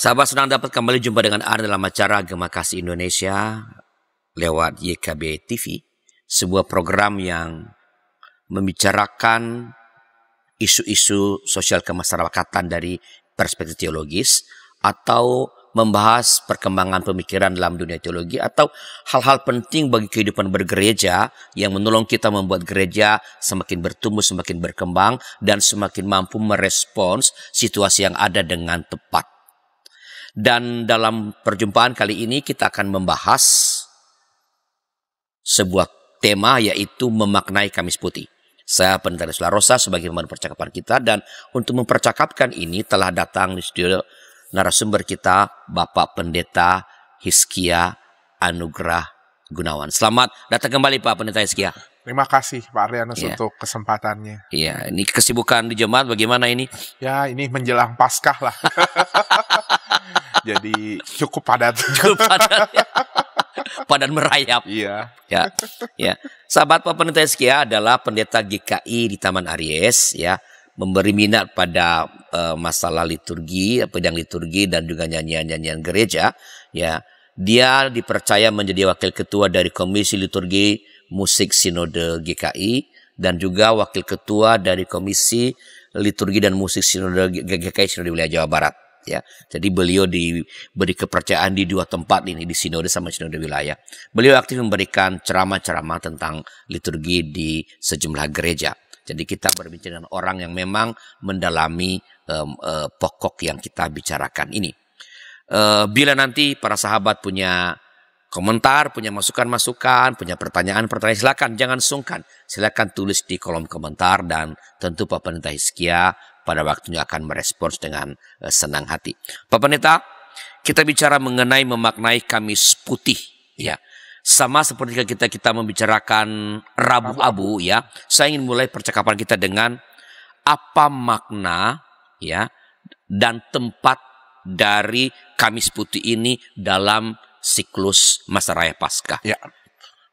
Sahabat senang dapat kembali jumpa dengan Anda dalam acara Gema Kasih Indonesia lewat YKB TV, sebuah program yang membicarakan isu-isu sosial kemasyarakatan dari perspektif teologis atau membahas perkembangan pemikiran dalam dunia teologi atau hal-hal penting bagi kehidupan bergereja yang menolong kita membuat gereja semakin bertumbuh, semakin berkembang dan semakin mampu merespons situasi yang ada dengan tepat. Dan dalam perjumpaan kali ini kita akan membahas sebuah tema yaitu memaknai Kamis Putih. Saya Pendeta Desla Rosa sebagai pembantu percakapan kita dan untuk mempercakapkan ini telah datang di studio narasumber kita Bapak Pendeta Hiskia Anugrah Gunawan. Selamat datang kembali Pak Pendeta Hiskia. Terima kasih Pak Arianus ya. untuk kesempatannya. Iya, ini kesibukan di jemaat bagaimana ini? Ya, ini menjelang Paskah lah. Jadi cukup padat. Cukup padat. Ya. padat merayap. Iya. Ya. Ya. Sahabat Pendeta Eskia adalah pendeta GKI di Taman Aries ya, memberi minat pada uh, masalah liturgi, pedang liturgi dan juga nyanyian-nyanyian gereja ya. Dia dipercaya menjadi wakil ketua dari Komisi Liturgi Musik Sinode GKI dan juga wakil ketua dari Komisi Liturgi dan Musik Sinode GKI Sinode Wilayah Jawa Barat ya. Jadi beliau diberi kepercayaan di dua tempat ini di sinode sama sinode wilayah. Beliau aktif memberikan ceramah-ceramah tentang liturgi di sejumlah gereja. Jadi kita berbicara dengan orang yang memang mendalami um, uh, pokok yang kita bicarakan ini. Uh, bila nanti para sahabat punya komentar, punya masukan-masukan, punya pertanyaan-pertanyaan, silakan jangan sungkan. Silakan tulis di kolom komentar dan tentu Pak Pendeta Hizkia pada waktunya akan merespons dengan uh, senang hati. Pak Pendeta, kita bicara mengenai memaknai Kamis Putih, ya. Sama seperti kita kita membicarakan Rabu Abu, ya. Saya ingin mulai percakapan kita dengan apa makna, ya, dan tempat dari Kamis Putih ini dalam siklus masa raya Paskah. Ya.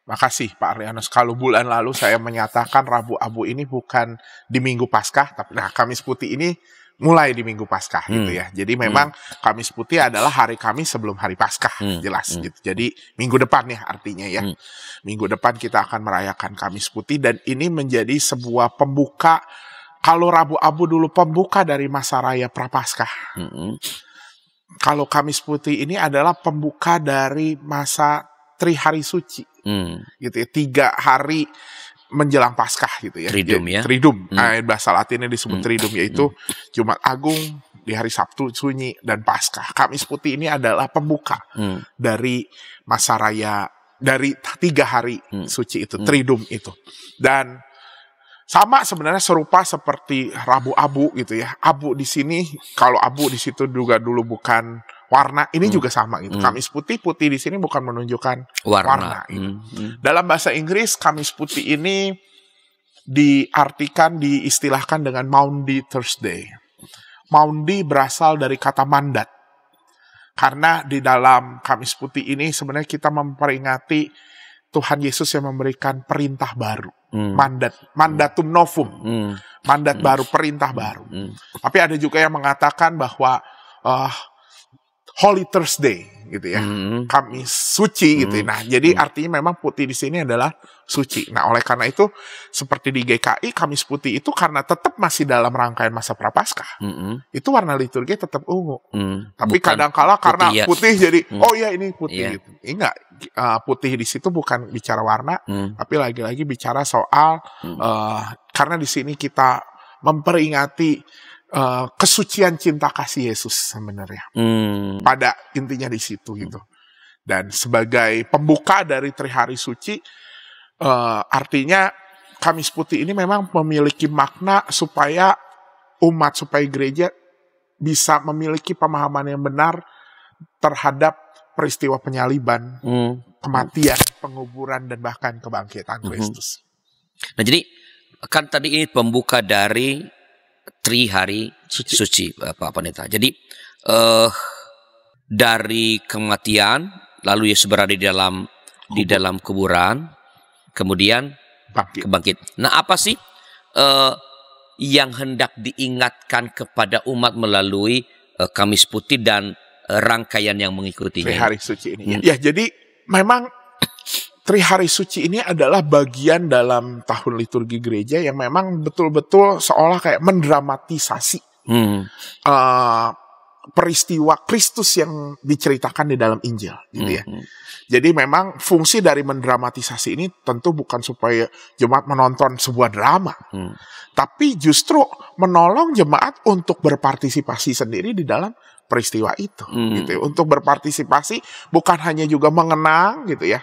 Makasih Pak Arianus. Kalau bulan lalu saya menyatakan Rabu Abu ini bukan di Minggu Paskah, tapi nah Kamis Putih ini mulai di Minggu Paskah hmm. gitu ya. Jadi memang hmm. Kamis Putih adalah hari Kamis sebelum hari Paskah, hmm. jelas hmm. gitu. Jadi minggu depan ya artinya ya. Hmm. Minggu depan kita akan merayakan Kamis Putih dan ini menjadi sebuah pembuka kalau Rabu Abu dulu pembuka dari masa raya Prapaskah. Hmm. Kalau Kamis Putih ini adalah pembuka dari masa tri hari suci hmm. gitu ya tiga hari menjelang Paskah gitu ya Tridum ya Tridum hmm. nah, bahasa Latinnya disebut hmm. Tridum yaitu hmm. Jumat Agung di hari Sabtu Sunyi dan Paskah Kamis Putih ini adalah pembuka hmm. dari masa raya dari tiga hari hmm. suci itu hmm. Tridum itu dan sama sebenarnya serupa seperti Rabu Abu gitu ya. Abu di sini kalau abu di situ juga dulu bukan warna ini hmm. juga sama gitu. Hmm. Kamis putih putih di sini bukan menunjukkan warna. warna gitu. hmm. Hmm. Dalam bahasa Inggris Kamis putih ini diartikan diistilahkan dengan Maundy Thursday. Maundy berasal dari kata mandat. Karena di dalam Kamis putih ini sebenarnya kita memperingati Tuhan Yesus yang memberikan perintah baru. Hmm. Mandat, mandatum novum. Hmm. Mandat hmm. baru, perintah baru. Hmm. Tapi ada juga yang mengatakan bahwa uh, Holy Thursday gitu ya. Mm. Kamis suci gitu. Hmm. Nah, jadi mm. artinya memang putih di sini adalah suci. Nah, oleh karena itu seperti di GKI Kamis putih itu karena tetap masih dalam rangkaian masa Prapaskah. Mm -hmm. Itu warna liturgi tetap ungu. Mm. Tapi kadang kala karena putih, ya. putih jadi mm. oh ya ini putih yeah. gitu. Enggak uh, putih di situ bukan bicara warna, mm. tapi lagi-lagi bicara soal mm. uh, karena di sini kita memperingati uh, kesucian cinta kasih Yesus sebenarnya. Hmm. Pada intinya di situ gitu. Dan sebagai pembuka dari Tri Hari Suci, uh, artinya Kamis Putih ini memang memiliki makna supaya umat, supaya gereja bisa memiliki pemahaman yang benar terhadap peristiwa penyaliban, hmm. kematian, penguburan, dan bahkan kebangkitan hmm. Kristus. Nah jadi kan tadi ini pembuka dari tri hari suci, suci Pak Pendeta. Jadi uh, dari kematian lalu Yesus berada di dalam di dalam kuburan, kemudian bangkit. kebangkit. Nah, apa sih uh, yang hendak diingatkan kepada umat melalui uh, Kamis Putih dan eh, rangkaian yang mengikutinya. Tri hari suci ini. Hmm. Ya, jadi memang Tri hari suci ini adalah bagian dalam tahun liturgi gereja yang memang betul-betul seolah kayak mendramatisasi hmm. uh, peristiwa Kristus yang diceritakan di dalam Injil, gitu ya. Hmm. Jadi memang fungsi dari mendramatisasi ini tentu bukan supaya jemaat menonton sebuah drama, hmm. tapi justru menolong jemaat untuk berpartisipasi sendiri di dalam peristiwa itu, hmm. gitu. Ya. Untuk berpartisipasi bukan hanya juga mengenang, gitu ya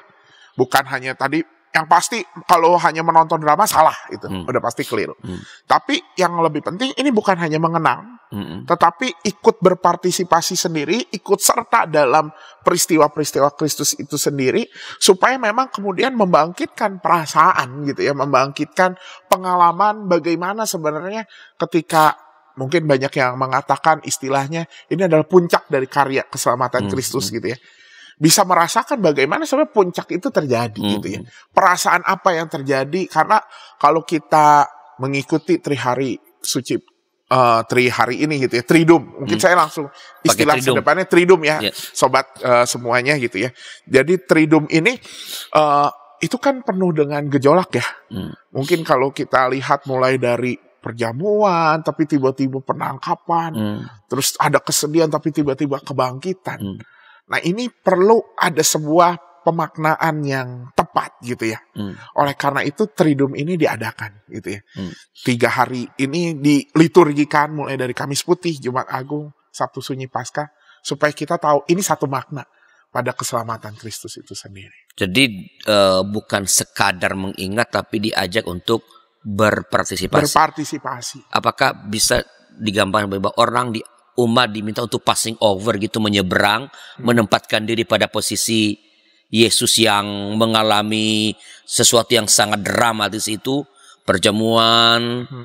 bukan hanya tadi yang pasti kalau hanya menonton drama salah itu hmm. udah pasti keliru. Hmm. Tapi yang lebih penting ini bukan hanya mengenang, hmm. tetapi ikut berpartisipasi sendiri, ikut serta dalam peristiwa-peristiwa Kristus itu sendiri supaya memang kemudian membangkitkan perasaan gitu ya, membangkitkan pengalaman bagaimana sebenarnya ketika mungkin banyak yang mengatakan istilahnya ini adalah puncak dari karya keselamatan hmm. Kristus hmm. gitu ya bisa merasakan bagaimana sebenarnya puncak itu terjadi hmm. gitu ya. Perasaan apa yang terjadi karena kalau kita mengikuti tri hari suci uh, tri hari ini gitu ya, tridum. Mungkin hmm. saya langsung istilah tridum. sedepannya tridum ya, yeah. sobat uh, semuanya gitu ya. Jadi tridum ini uh, itu kan penuh dengan gejolak ya. Hmm. Mungkin kalau kita lihat mulai dari perjamuan tapi tiba-tiba penangkapan, hmm. terus ada kesedihan tapi tiba-tiba kebangkitan. Hmm. Nah ini perlu ada sebuah pemaknaan yang tepat gitu ya. Hmm. Oleh karena itu Tridum ini diadakan gitu ya. Hmm. Tiga hari ini diliturgikan mulai dari Kamis Putih, Jumat Agung, Sabtu Sunyi Paskah supaya kita tahu ini satu makna pada keselamatan Kristus itu sendiri. Jadi uh, bukan sekadar mengingat tapi diajak untuk berpartisipasi. Berpartisipasi. Apakah bisa digambarkan bahwa orang di umat diminta untuk passing over gitu menyeberang, hmm. menempatkan diri pada posisi Yesus yang mengalami sesuatu yang sangat dramatis itu, perjamuan, hmm.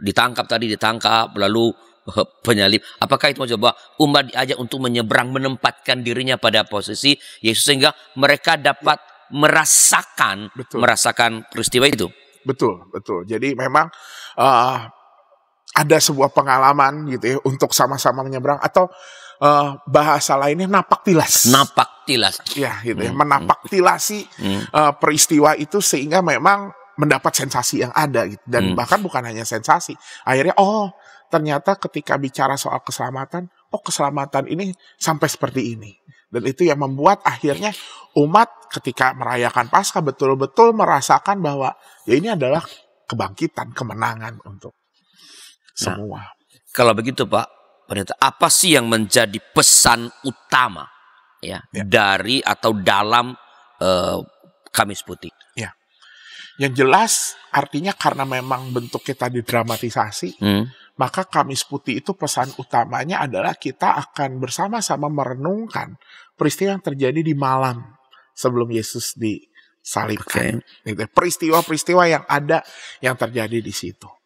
ditangkap tadi ditangkap, lalu penyalib. Apakah itu coba umat diajak untuk menyeberang, menempatkan dirinya pada posisi Yesus sehingga mereka dapat merasakan betul. merasakan peristiwa itu. Betul, betul. Jadi memang uh, ada sebuah pengalaman gitu ya untuk sama-sama menyeberang atau uh, bahasa lainnya napak tilas. Napak tilas. Ya gitu ya, hmm. menapak tilasi hmm. uh, peristiwa itu sehingga memang mendapat sensasi yang ada gitu dan hmm. bahkan bukan hanya sensasi. Akhirnya oh ternyata ketika bicara soal keselamatan, oh keselamatan ini sampai seperti ini. Dan itu yang membuat akhirnya umat ketika merayakan Paskah betul-betul merasakan bahwa ya ini adalah kebangkitan, kemenangan untuk Nah, semua. Kalau begitu Pak, pendeta, apa sih yang menjadi pesan utama ya, ya. dari atau dalam uh, Kamis Putih? Ya. Yang jelas artinya karena memang bentuk kita didramatisasi, hmm. maka Kamis Putih itu pesan utamanya adalah kita akan bersama-sama merenungkan peristiwa yang terjadi di malam sebelum Yesus disalibkan. Okay. Peristiwa-peristiwa yang ada yang terjadi di situ.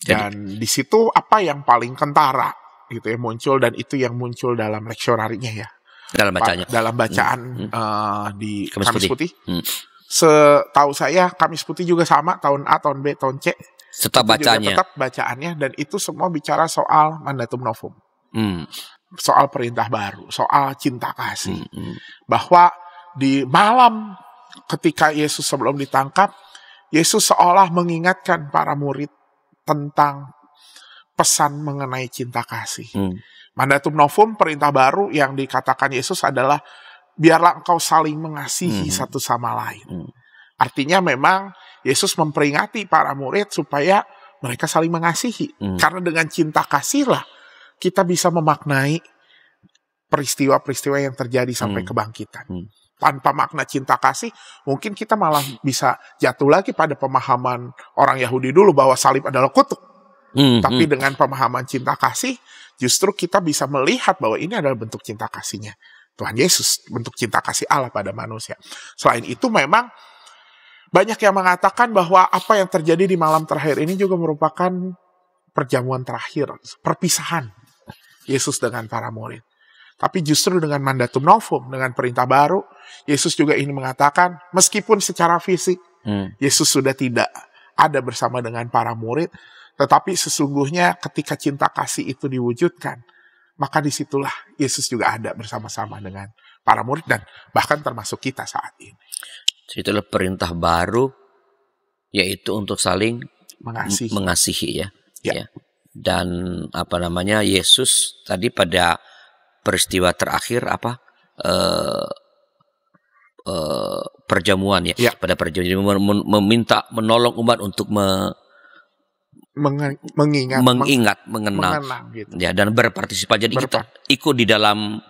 Dan di situ apa yang paling kentara gitu ya muncul dan itu yang muncul dalam leksionarinya ya. Dalam bacanya. Dalam bacaan hmm. uh, di Kamis, Kamis Putih. Putih. Hmm. Setahu saya Kamis Putih juga sama tahun A, tahun B, tahun C. Tetap bacanya. Tetap bacaannya dan itu semua bicara soal mandatum novum. Hmm. Soal perintah baru, soal cinta kasih. Hmm. Hmm. Bahwa di malam ketika Yesus sebelum ditangkap, Yesus seolah mengingatkan para murid tentang pesan mengenai cinta kasih. Hmm. Mandatum Novum, perintah baru yang dikatakan Yesus adalah biarlah engkau saling mengasihi hmm. satu sama lain. Hmm. Artinya memang Yesus memperingati para murid supaya mereka saling mengasihi. Hmm. Karena dengan cinta kasihlah kita bisa memaknai peristiwa-peristiwa yang terjadi sampai hmm. kebangkitan. Hmm tanpa makna cinta kasih, mungkin kita malah bisa jatuh lagi pada pemahaman orang Yahudi dulu bahwa salib adalah kutuk. Hmm, Tapi hmm. dengan pemahaman cinta kasih, justru kita bisa melihat bahwa ini adalah bentuk cinta kasihnya. Tuhan Yesus, bentuk cinta kasih Allah pada manusia. Selain itu memang banyak yang mengatakan bahwa apa yang terjadi di malam terakhir ini juga merupakan perjamuan terakhir, perpisahan Yesus dengan para murid. Tapi justru dengan mandatum novum, dengan perintah baru, Yesus juga ingin mengatakan, meskipun secara fisik, hmm. Yesus sudah tidak ada bersama dengan para murid, tetapi sesungguhnya ketika cinta kasih itu diwujudkan, maka di situlah Yesus juga ada bersama-sama dengan para murid dan bahkan termasuk kita saat ini. Itulah perintah baru yaitu untuk saling Mengasihi. mengasihi ya. Ya. Dan apa namanya Yesus tadi pada peristiwa terakhir apa eh eh, perjamuan ya. Ya. pada perjamuan mem- meminta menolong umat untuk me- Menge- mengingat, meng- mengingat mengenal mengenang gitu. ya dan berpartisipasi jadi kita ikut di dalam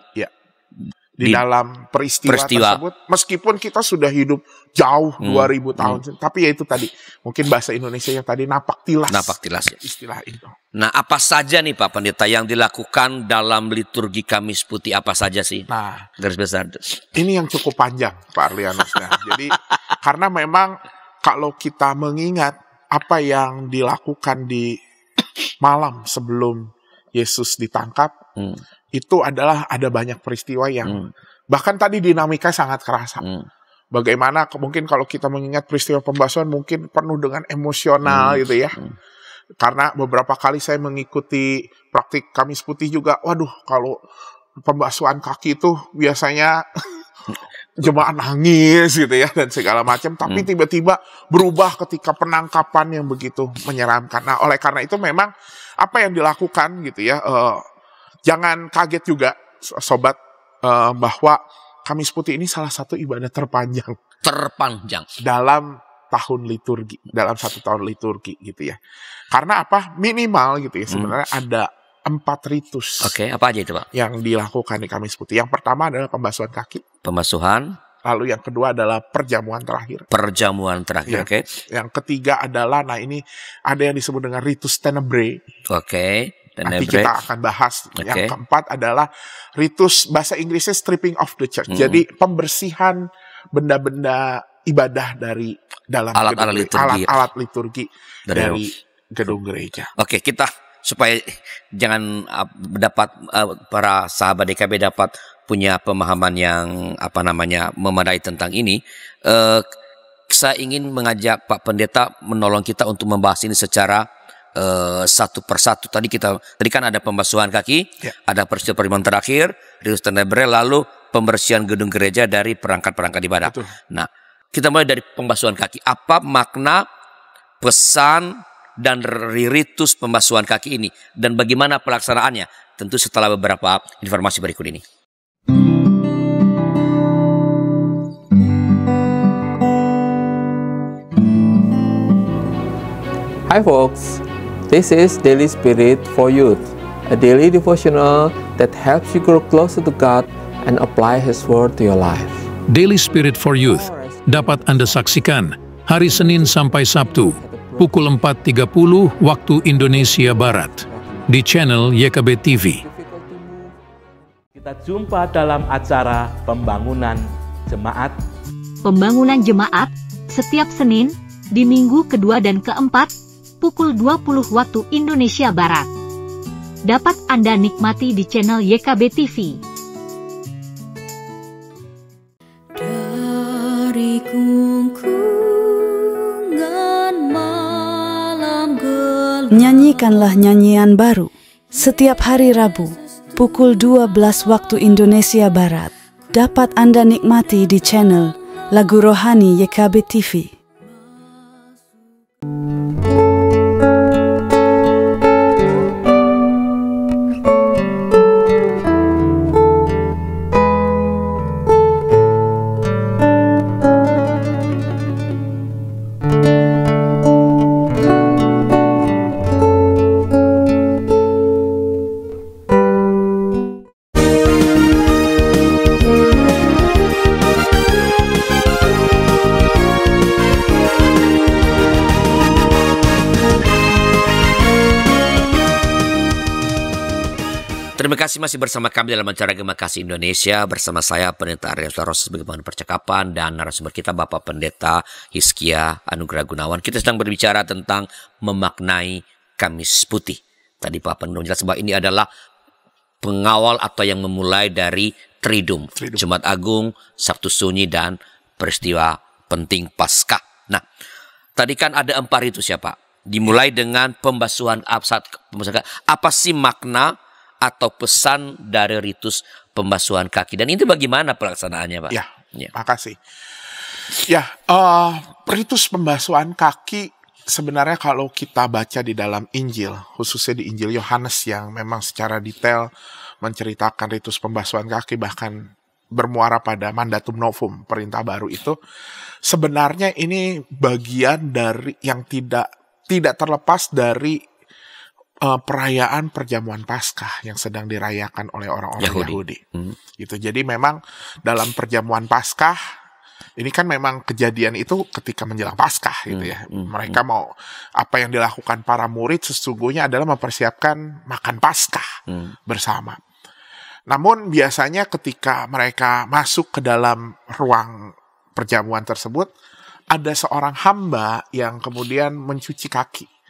Di, Di- dalam peristiwa, peristiwa. tersebut, meskipun kita sudah hidup jauh Hmm, 2000 tahun, tapi ya itu tadi, mungkin bahasa Indonesia yang tadi napak tilas. napak tilas ya. Istilah itu. Nah, apa saja nih Pak Pendeta yang dilakukan dalam liturgi Kamis Putih apa saja sih? Nah, Garis besar. ini yang cukup panjang Pak Arlianus. Nah, jadi karena memang kalau kita mengingat apa yang dilakukan di malam sebelum Yesus ditangkap, Hmm, itu adalah ada banyak peristiwa yang hmm, bahkan tadi dinamika sangat kerasa. hmm. Bagaimana mungkin kalau kita mengingat peristiwa pembasuhan mungkin penuh dengan emosional Hmm, gitu ya. hmm. Karena beberapa kali saya mengikuti praktik Kamis Putih juga, waduh kalau pembasuhan kaki itu biasanya jemaah nangis gitu ya dan segala macam tapi Hmm. tiba-tiba berubah ketika penangkapan yang begitu menyeramkan. Nah, oleh karena itu memang apa yang dilakukan gitu ya eh, jangan kaget juga so- sobat eh, bahwa Kamis Putih ini salah satu ibadah terpanjang Terpanjang. dalam tahun liturgi, dalam satu tahun liturgi gitu ya. Karena apa? Minimal gitu ya Hmm. sebenarnya ada empat ritus Oke, apa aja itu Pak? yang dilakukan di Kamis Putih. Yang pertama adalah pembasuhan kaki, Pembasuhan, lalu yang kedua adalah perjamuan terakhir. perjamuan terakhir, Ya. oke. Yang ketiga adalah nah ini ada yang disebut dengan ritus tenebrae. Oke. Nanti kita akan bahas. Oke. Yang keempat adalah ritus bahasa Inggrisnya stripping of the church. Hmm. Jadi pembersihan benda-benda ibadah dari dalam Alat-alat gedung- liturgi. alat-alat liturgi Dari- dari gedung gereja. Oke, kita supaya jangan uh, dapat uh, para sahabat DKB dapat punya pemahaman yang apa namanya memadai tentang ini. eh, saya ingin mengajak Pak Pendeta menolong kita untuk membahas ini secara eh, satu persatu. Tadi kita tadi kan ada pembasuhan kaki, Ya. ada peristiwa perjamuan terakhir, ritus tenebre, lalu pembersihan gedung gereja dari perangkat-perangkat ibadah. Betul. Nah, kita mulai dari pembasuhan kaki. Apa makna pesan dan ritus pembasuhan kaki ini dan bagaimana pelaksanaannya? Tentu setelah beberapa informasi berikut ini. Hi, folks. This is Daily Spirit for Youth, a daily devotional that helps you grow closer to God and apply His Word to your life. Daily Spirit for Youth dapat Anda saksikan hari Senin sampai Sabtu pukul 4.30 waktu Indonesia Barat di channel YKB TV. Kita jumpa dalam acara pembangunan jemaat Pembangunan jemaat setiap Senin di minggu kedua dan keempat pukul 20 waktu Indonesia Barat. Dapat Anda nikmati di channel YKB TV. Dari Nyanyikanlah nyanyian baru setiap hari Rabu pukul 12 waktu Indonesia Barat. Dapat Anda nikmati di channel Lagu Rohani YKB TV. Masih bersama kami dalam acara Gema Kasih Indonesia bersama saya Pendeta Arya Roses bagaimana percakapan dan narasumber kita Bapak Pendeta Hiskia Anugerah Gunawan. Kita sedang berbicara tentang memaknai Kamis Putih. Tadi Pak Pendeta menjelaskan bahwa ini adalah pengawal atau yang memulai dari Tridum, Triduum. Jumat Agung, Sabtu Sunyi dan peristiwa penting Paskah. Nah, tadi kan ada empat itu siapa? Dimulai dengan pembasuhan absat. Apa sih makna atau pesan dari ritus pembasuhan kaki. Dan itu bagaimana pelaksanaannya, Pak? Ya, Ya. makasih. Ya, eh ritus pembasuhan kaki sebenarnya kalau kita baca di dalam Injil, khususnya di Injil Yohanes yang memang secara detail menceritakan ritus pembasuhan kaki bahkan bermuara pada mandatum novum, perintah baru itu sebenarnya ini bagian dari yang tidak tidak terlepas dari eh, perayaan perjamuan Paskah yang sedang dirayakan oleh orang-orang Yahudi. Yahudi. Hmm. Gitu. Jadi memang dalam perjamuan Paskah ini kan memang kejadian itu ketika menjelang Paskah gitu ya. Hmm, hmm, Mereka mau apa yang dilakukan para murid sesungguhnya adalah mempersiapkan makan Paskah Hmm. bersama. Namun biasanya ketika mereka masuk ke dalam ruang perjamuan tersebut ada seorang hamba yang kemudian mencuci kaki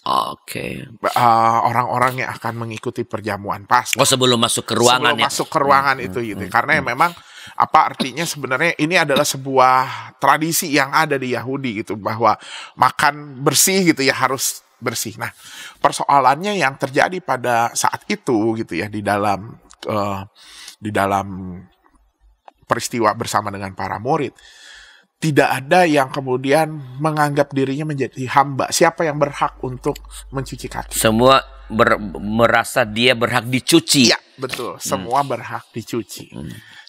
Oke. uh, orang-orang yang akan mengikuti perjamuan Paskah Oh sebelum masuk ke ruangan sebelum ya? masuk ke ruangan itu gitu. Karena ya memang apa artinya sebenarnya ini adalah sebuah tradisi yang ada di Yahudi gitu bahwa makan bersih gitu ya harus bersih. Nah, persoalannya yang terjadi pada saat itu gitu ya di dalam eh, di dalam peristiwa bersama dengan para murid tidak ada yang kemudian menganggap dirinya menjadi hamba. Siapa yang berhak untuk mencuci kaki? Semua ber- merasa dia berhak dicuci. Iya, betul. Semua berhak dicuci.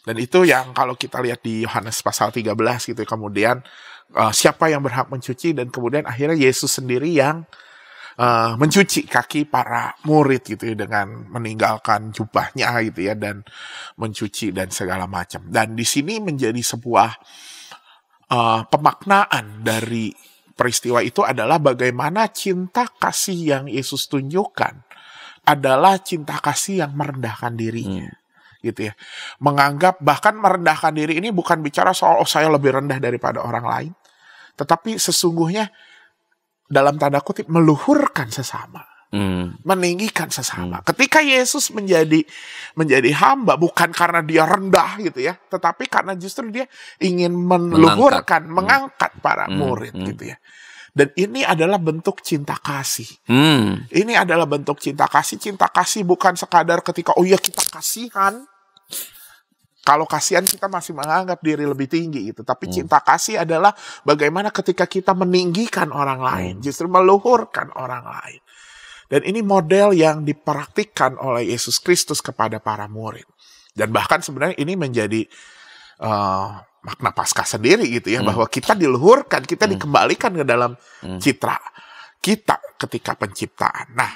Dan itu yang kalau kita lihat di Yohanes pasal 13 gitu kemudian eh, siapa yang berhak mencuci dan kemudian akhirnya Yesus sendiri yang eh, mencuci kaki para murid gitu ya dengan meninggalkan jubahnya gitu ya dan mencuci dan segala macam. Dan di sini menjadi sebuah eh, pemaknaan dari peristiwa itu adalah bagaimana cinta kasih yang Yesus tunjukkan adalah cinta kasih yang merendahkan dirinya. Gitu ya. Menganggap bahkan merendahkan diri ini bukan bicara soal oh saya lebih rendah daripada orang lain, tetapi sesungguhnya dalam tanda kutip meluhurkan sesama Hmm. meninggikan sesama. Ketika Yesus menjadi menjadi hamba bukan karena dia rendah gitu ya, tetapi karena justru dia ingin meluhurkan, mengangkat, para Hmm, murid hmm. gitu ya. Dan ini adalah bentuk cinta kasih. Hmm. Ini adalah bentuk cinta kasih. Cinta kasih bukan sekadar ketika oh ya kita kasihan. Kalau kasihan kita masih menganggap diri lebih tinggi gitu. Tapi cinta kasih adalah bagaimana ketika kita meninggikan orang lain, justru meluhurkan orang lain. Dan ini model yang dipraktikkan oleh Yesus Kristus kepada para murid. Dan bahkan sebenarnya ini menjadi eh, makna Paskah sendiri gitu ya, bahwa kita diluhurkan, kita dikembalikan ke dalam citra kita ketika penciptaan. Nah,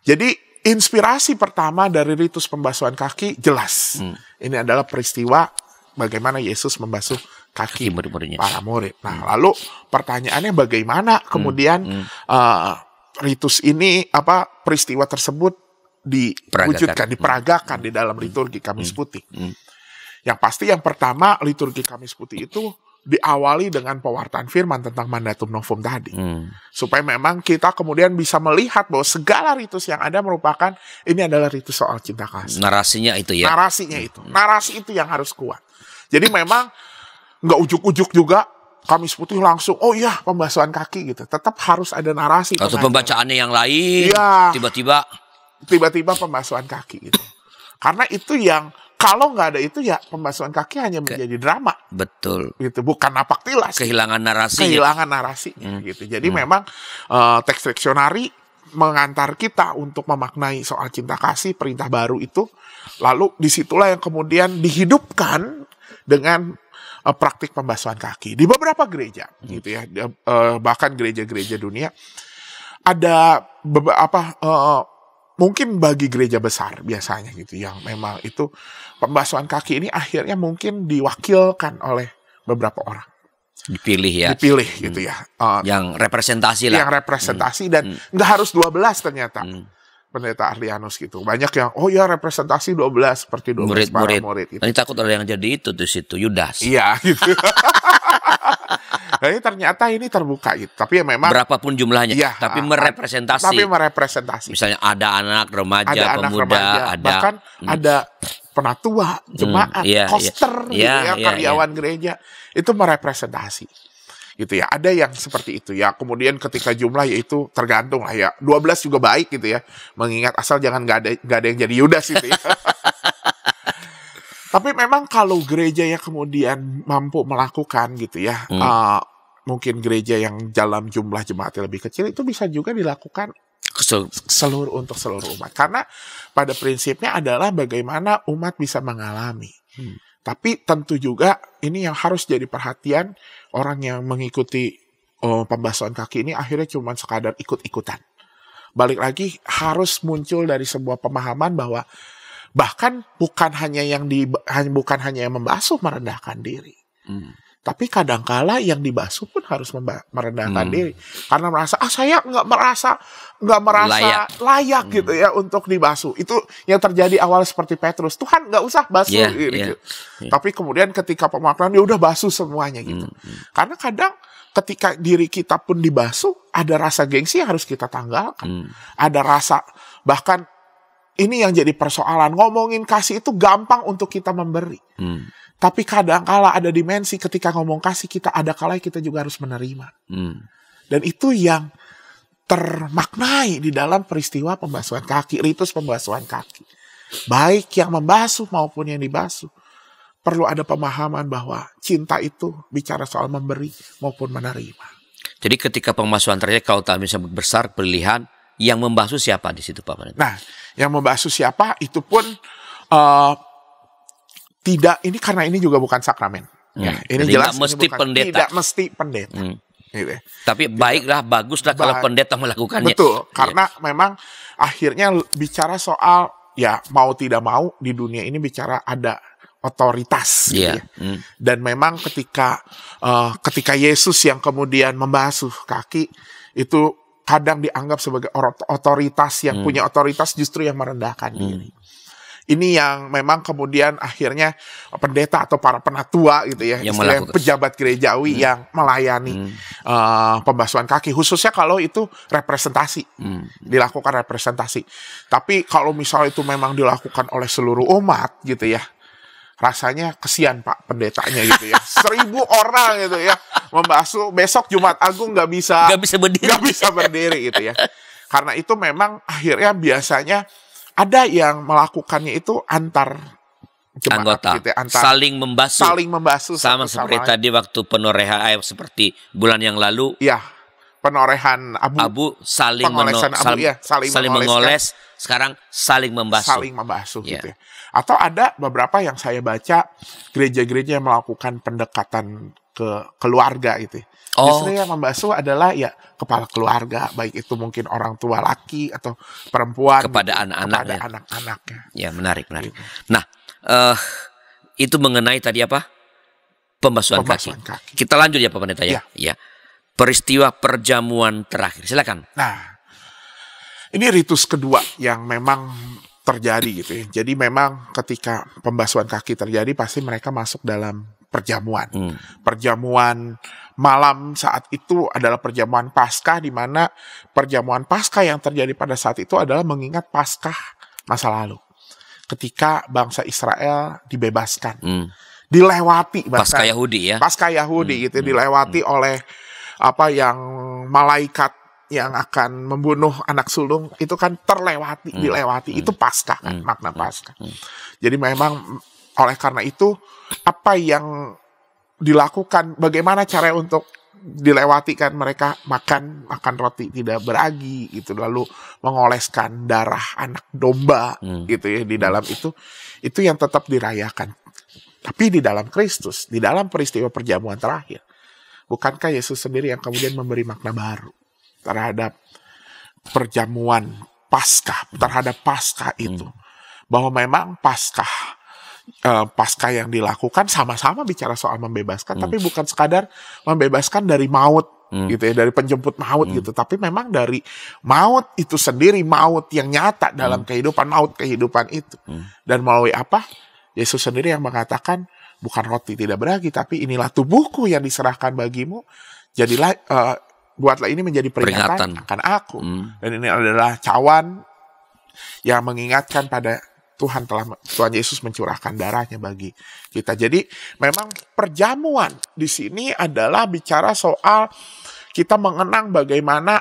jadi inspirasi pertama dari ritus pembasuhan kaki jelas. Ini adalah peristiwa bagaimana Yesus membasuh kaki Kaki murid-muridnya. para murid. Nah, lalu pertanyaannya bagaimana kemudian eh, ritus ini apa peristiwa tersebut diwujudkan, Peragakan. diperagakan di dalam liturgi Kamis Putih. Hmm. Yang pasti yang pertama liturgi Kamis Putih itu diawali dengan pewartaan firman tentang mandatum novum tadi. Hmm. Supaya memang kita kemudian bisa melihat bahwa segala ritus yang ada merupakan ini adalah ritus soal cinta kasih. Narasinya itu ya. Narasinya itu. Narasi itu yang harus kuat. Jadi memang nggak ujuk-ujuk juga Kamis Putih langsung, oh iya pembasuhan kaki gitu. Tetap harus ada narasi. Atau pembacaannya yang lain. Iya. Tiba-tiba Tiba-tiba pembasuhan kaki gitu. Karena itu yang, kalau nggak ada itu ya pembasuhan kaki hanya menjadi drama. betul. gitu Bukan napak tilas. Kehilangan narasinya. kehilangan narasinya gitu. Jadi memang eh, teks leksionari mengantar kita untuk memaknai soal cinta kasih perintah baru itu lalu di situlah yang kemudian dihidupkan dengan eh, praktik pembasuhan kaki. Di beberapa gereja gitu ya. Eh, bahkan gereja-gereja dunia. Ada beberapa eh, mungkin bagi gereja besar biasanya gitu yang memang itu pembasuhan kaki ini akhirnya mungkin diwakilkan oleh beberapa orang. Dipilih ya. dipilih gitu ya. Eh, Yang representasi lah. yang representasi dan nggak harus 12 ternyata pendeta Arlianus gitu banyak yang oh ya representasi 12 seperti 12 para Murid-murid. murid gitu. Nanti takut ada yang jadi itu di situ Yudas. iya gitu Jadi ternyata ini terbuka gitu tapi ya memang Berapapun jumlahnya, Iya, tapi merepresentasi. tapi merepresentasi Misalnya ada anak remaja, ada anak pemuda, remaja ada bahkan ada penatua jemaat iya, iya. koster gitu Iya, ya iya, karyawan gereja itu merepresentasi gitu ya. Ada yang seperti itu ya. Kemudian ketika jumlah yaitu tergantung lah ya. 12 juga baik gitu ya. Mengingat asal jangan nggak ada nggak ada yang jadi Yudas itu ya. Tapi memang kalau gereja yang kemudian mampu melakukan gitu ya, Hmm. uh, mungkin gereja yang dalam jumlah jemaatnya lebih kecil itu bisa juga dilakukan Kesel- seluruh untuk seluruh umat. Karena pada prinsipnya adalah bagaimana umat bisa mengalami. Hmm. Tapi tentu juga ini yang harus jadi perhatian orang yang mengikuti oh, pembasuhan kaki ini akhirnya cuma sekadar ikut-ikutan. Balik lagi harus muncul dari sebuah pemahaman bahwa bahkan bukan hanya yang di bukan hanya yang membasuh merendahkan diri. Hmm. Tapi kadangkala yang dibasuh pun harus merendahkan Hmm. diri karena merasa ah saya nggak merasa nggak merasa Layak. layak, gitu ya untuk dibasuh. Itu yang terjadi awal seperti Petrus. Tuhan nggak usah basuh Iya, gitu. iya, iya. Tapi kemudian ketika pemakaian dia udah basuh semuanya gitu. Hmm, Karena kadang ketika diri kita pun dibasuh ada rasa gengsi yang harus kita tanggalkan. Hmm. Ada rasa bahkan ini yang jadi persoalan ngomongin kasih itu gampang untuk kita memberi. Hmm. Tapi kadang-kala ada dimensi ketika ngomong kasih kita ada kalanya kita juga harus menerima. Hmm. Dan itu yang termaknai di dalam peristiwa pembasuhan kaki, ritus pembasuhan kaki. Baik yang membasuh maupun yang dibasuh. Perlu ada pemahaman bahwa cinta itu bicara soal memberi maupun menerima. Jadi ketika pemasuhan terjadi kalau tak bisa besar pilihan yang membasuh siapa di situ Pak Pendeta? Nah, yang membasuh siapa itu pun eh, tidak ini karena ini juga bukan sakramen. Ya, Hmm. ini Jadi jelas ini mesti bukan- pendeta. Tidak mesti pendeta. Hmm. Gitu ya. Tapi baiklah, baguslah kalau Baik. pendeta melakukannya. Betul, Iya. karena memang akhirnya bicara soal ya mau tidak mau di dunia ini bicara ada otoritas gitu Iya. ya. Hmm. Dan memang ketika eh, ketika Yesus yang kemudian membasuh kaki itu kadang dianggap sebagai or- otoritas yang Hmm. punya otoritas justru yang merendahkan diri. Ini yang memang kemudian akhirnya pendeta atau para penatua gitu ya, Yang pejabat gerejawi yang melayani Hmm. eh, pembasuhan kaki, khususnya kalau itu representasi Hmm. dilakukan representasi. Tapi kalau misalnya itu memang dilakukan oleh seluruh umat gitu ya, rasanya kesian pak pendetanya gitu ya. Seribu orang gitu ya membasuh besok Jumat Agung nggak bisa Nggak bisa berdiri. nggak bisa berdiri gitu ya. Karena itu memang akhirnya biasanya ada yang melakukannya itu antar jemaat Anggota gitu ya, antar saling membasuh. saling membasuh sama seperti lain. tadi waktu penorehan eh, seperti bulan yang lalu Ya, penorehan abu, abu saling meno- abu, sal- ya, saling saling mengoleskan. mengoles, sekarang saling membasuh. saling membasuh Iya. gitu ya. Atau ada beberapa yang saya baca gereja-gereja yang melakukan pendekatan ke keluarga gitu. ya. Oh. Justru yang membasuh adalah ya kepala keluarga, baik itu mungkin orang tua laki atau perempuan Kepada anak-anaknya. kepada anak-anaknya. Ya, menarik, menarik. Gitu. Nah, eh itu mengenai tadi apa? Pembasuhan, Pembasuhan kaki. kaki. Kita lanjut ya Pak Pendeta ya. Ya. Peristiwa perjamuan terakhir. Silakan. Nah, ini ritus kedua yang memang terjadi gitu ya. Jadi memang ketika pembasuhan kaki terjadi pasti mereka masuk dalam perjamuan. Hmm. Perjamuan malam saat itu adalah perjamuan Paskah di mana perjamuan Paskah yang terjadi pada saat itu adalah mengingat Paskah masa lalu. Ketika bangsa Israel dibebaskan, Hmm. dilewati bahkan Pasca Yahudi ya. Pasca Yahudi Hmm, gitu hmm, dilewati oleh apa yang malaikat yang akan membunuh anak sulung itu kan terlewati Hmm, dilewati itu pasca kan hmm, makna hmm, pasca. hmm. Jadi memang oleh karena itu apa yang dilakukan bagaimana cara untuk dilewati kan mereka makan makan roti tidak beragi gitu lalu mengoleskan darah anak domba Hmm. gitu ya di dalam itu itu yang tetap dirayakan. Tapi di dalam Kristus di dalam peristiwa perjamuan terakhir bukankah Yesus sendiri yang kemudian memberi makna baru terhadap perjamuan Paskah terhadap Paskah itu? Bahwa memang Paskah eh, Paskah yang dilakukan sama-sama bicara soal membebaskan tapi bukan sekadar membebaskan dari maut Hmm. gitu ya dari penjemput maut gitu tapi memang dari maut itu sendiri maut yang nyata dalam kehidupan maut kehidupan itu Hmm. dan melalui apa Yesus sendiri yang mengatakan bukan roti tidak beragi tapi inilah tubuhku yang diserahkan bagimu jadilah eh, buatlah ini menjadi peringatan, Peringatan. akan aku Hmm. dan ini adalah cawan yang mengingatkan pada Tuhan telah Tuhan Yesus mencurahkan darahnya bagi kita. Jadi memang perjamuan di sini adalah bicara soal kita mengenang bagaimana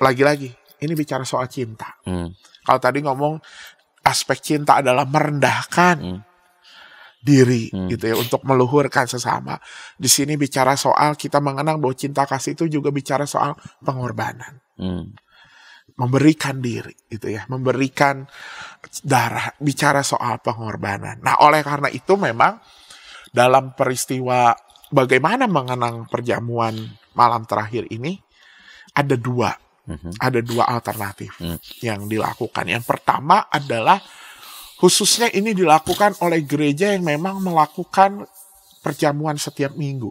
lagi-lagi ini bicara soal cinta. Hmm. Kalau tadi ngomong aspek cinta adalah merendahkan Hmm. diri Hmm. gitu ya untuk meluhurkan sesama. Di sini bicara soal kita mengenang bahwa cinta kasih itu juga bicara soal pengorbanan, Hmm. Memberikan diri gitu ya, memberikan darah, bicara soal pengorbanan. Nah, oleh karena itu memang dalam peristiwa bagaimana mengenang perjamuan malam terakhir ini ada dua Mhm. ada dua alternatif Hmm. yang dilakukan. Yang pertama adalah khususnya ini dilakukan oleh gereja yang memang melakukan perjamuan setiap minggu,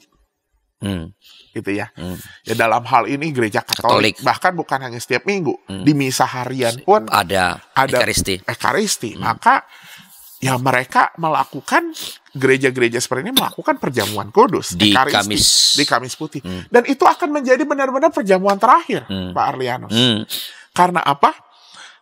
Hmm. gitu ya. Hmm. Ya dalam hal ini gereja Katolik, Katolik. bahkan bukan hanya setiap minggu, Hmm. di misa harian pun Ada, Ada. Ekaristi. ekaristi. Hmm. Maka ya mereka melakukan gereja-gereja seperti ini melakukan perjamuan kudus Di ekaristi, Kamis. di Kamis Putih. Hmm. Dan itu akan menjadi benar-benar perjamuan terakhir, Hmm. Pak Arlianus. Hmm. Karena apa?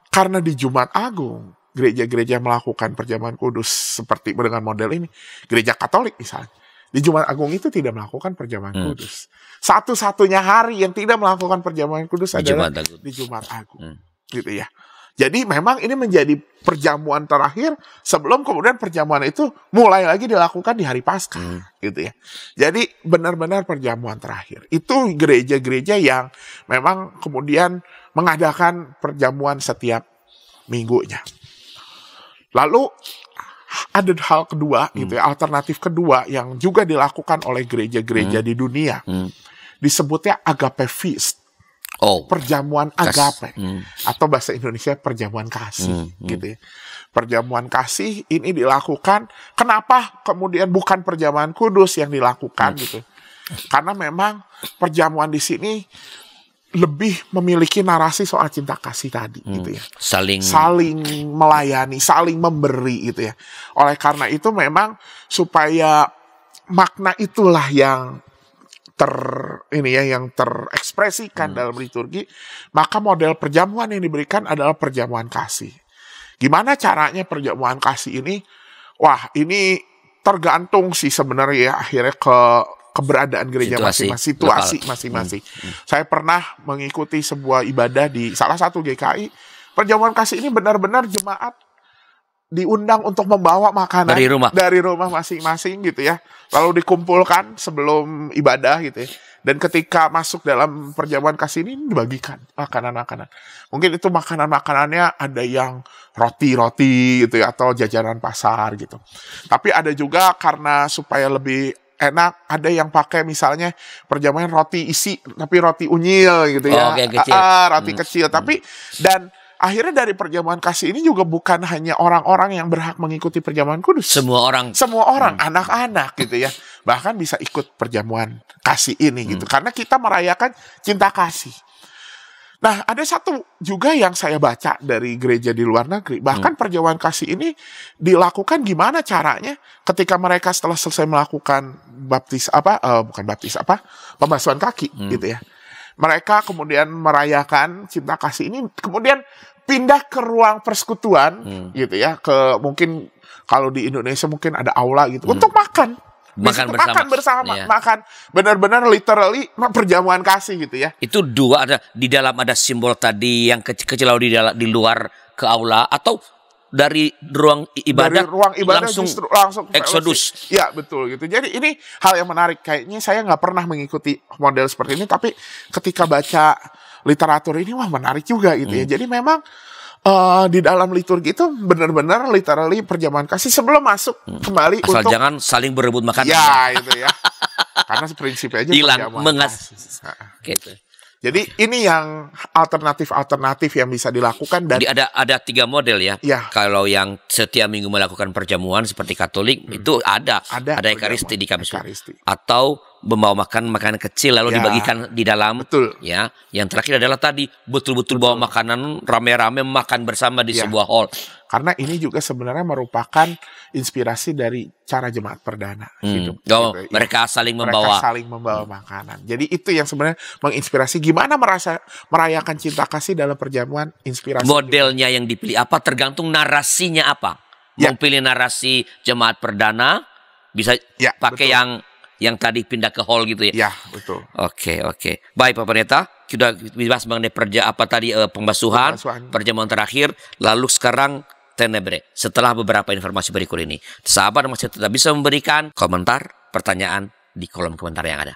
Karena di Jumat Agung, gereja-gereja melakukan perjamuan kudus seperti dengan model ini. Gereja Katolik misalnya. Di Jumat Agung itu tidak melakukan perjamuan Hmm. kudus. Satu-satunya hari yang tidak melakukan perjamuan kudus Di adalah Jumat Agung. di Jumat Agung. Hmm. Gitu ya. Jadi memang ini menjadi perjamuan terakhir sebelum kemudian perjamuan itu mulai lagi dilakukan di hari Paskah Hmm. gitu ya. Jadi benar-benar perjamuan terakhir. Itu gereja-gereja yang memang kemudian mengadakan perjamuan setiap minggunya. Lalu ada hal kedua gitu ya, alternatif kedua yang juga dilakukan oleh gereja-gereja di dunia. Hmm. Disebutnya agape feast, Oh. perjamuan Kas- agape Hmm. atau bahasa Indonesia perjamuan kasih Hmm, hmm. gitu ya. Perjamuan kasih ini dilakukan kenapa kemudian bukan perjamuan kudus yang dilakukan Hmm. gitu. Karena memang perjamuan di sini lebih memiliki narasi soal cinta kasih tadi Hmm. gitu ya. Saling Saling melayani, saling memberi gitu ya. Oleh karena itu memang supaya makna itulah yang ter ini ya yang terekspresikan dalam liturgi maka model perjamuan yang diberikan adalah perjamuan kasih gimana caranya perjamuan kasih ini wah ini tergantung sih sebenarnya ya akhirnya ke keberadaan gereja Situasi. masing-masing. Situasi masing-masing. Saya pernah mengikuti sebuah ibadah di salah satu GKI perjamuan kasih ini benar-benar jemaat diundang untuk membawa makanan Dari rumah. dari rumah masing-masing gitu ya. Lalu dikumpulkan sebelum ibadah gitu ya. Dan ketika masuk dalam perjamuan kasih ini dibagikan makanan-makanan. Mungkin itu makanan-makanannya ada yang roti-roti gitu ya atau jajanan pasar gitu. Tapi ada juga karena supaya lebih enak ada yang pakai misalnya perjamuan roti isi tapi roti unyil gitu ya. Oh, oke, yang kecil. Ah, ah, roti Hmm. kecil. Tapi dan akhirnya dari perjamuan kasih ini juga bukan hanya orang-orang yang berhak mengikuti perjamuan kudus. Semua orang. Semua orang anak-anak gitu ya. Bahkan bisa ikut perjamuan kasih ini gitu. Karena kita merayakan cinta kasih nah ada satu juga yang saya baca dari gereja di luar negeri. Bahkan perjamuan kasih ini dilakukan gimana caranya ketika mereka setelah selesai melakukan baptis apa eh, bukan baptis apa pembasuhan kaki gitu ya. Mereka kemudian merayakan cinta kasih ini kemudian pindah ke ruang persekutuan gitu ya ke mungkin kalau di Indonesia mungkin ada aula gitu untuk makan Di Makan bersama. makan bersama Iya. makan benar-benar literally perjamuan kasih gitu ya itu dua ada di dalam ada simbol tadi yang kecil-kecil di dalam di luar ke aula atau dari ruang ibadah dari ruang ibadah langsung justru langsung eksodus. Ya betul gitu. Jadi ini hal yang menarik. Kayaknya saya nggak pernah mengikuti model seperti ini, tapi ketika baca literatur ini wah menarik juga gitu Hmm. ya. Jadi memang eh, di dalam liturgi itu benar-benar literally perjamuan kasih sebelum masuk kembali asal untuk jangan saling berebut makanan ya itu ya. Karena prinsipnya aja Hilang, mengas-. Nah, gitu. Jadi ini yang alternatif-alternatif yang bisa dilakukan dan Jadi ada ada tiga model ya. Ya. Kalau yang setiap minggu melakukan perjamuan seperti Katolik itu ada Ada ada ekaristi di Kamis ekaristi. atau membawa makan makanan kecil lalu Ya. dibagikan di dalam Betul. ya. Yang terakhir adalah tadi betul-betul bawa makanan rame-rame makan bersama di Ya. sebuah hall. Karena ini juga sebenarnya merupakan inspirasi dari cara jemaat perdana Hmm. hidup. Oh, gitu, ya. mereka saling Mereka membawa saling membawa makanan. Jadi itu yang sebenarnya menginspirasi gimana merasa merayakan cinta kasih dalam perjamuan inspirasi. modelnya yang dipilih apa tergantung narasinya apa. Ya. Mau pilih narasi jemaat perdana bisa Ya, pakai betul. yang yang tadi pindah ke hall gitu ya. Ya, betul. Oke, oke. Baik Pak Pendeta, sudah dibahas mengenai perja apa tadi eh, pembasuhan, Pembasuhan. perjamuan terakhir, lalu sekarang tenebre. Setelah beberapa informasi berikut ini, sahabat masih tetap bisa memberikan komentar, pertanyaan di kolom komentar yang ada.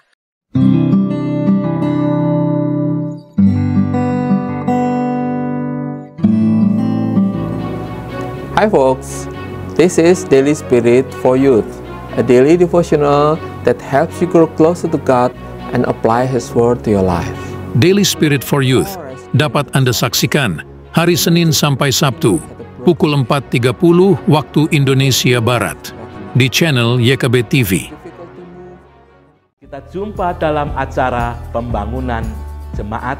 Hi folks, this is Daily Spirit for Youth, a daily devotional that helps you grow closer to God and apply His Word to your life. Daily Spirit for Youth dapat Anda saksikan hari Senin sampai Sabtu pukul 4.30 waktu Indonesia Barat di channel YKB TV. Kita jumpa dalam acara pembangunan jemaat